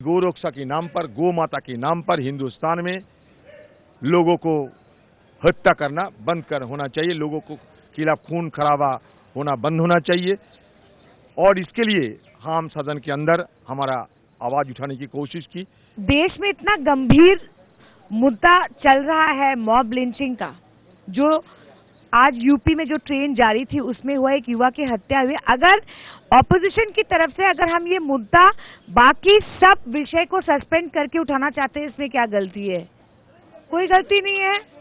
गोरक्षा के नाम पर गो माता के नाम पर हिंदुस्तान में लोगों को हत्या करना बंद कर होना चाहिए। लोगों को खिलाफ खून खराबा होना बंद होना चाहिए। और इसके लिए हम सदन के अंदर हमारा आवाज़ उठाने की कोशिश की। देश में इतना गंभीर मुद्दा चल रहा है मॉब लिंचिंग का, जो आज यूपी में जो ट्रेन जा रही थी, उसमें हुआ एक युवा की हत्या हुई। अगर ऑपोजिशन की तरफ़ से अगर हम ये मुद्दा बाकी सब विषय को सस्पेंड करके उठाना चाहते हैं, इसमें क्या गलती है? कोई गलती नहीं है।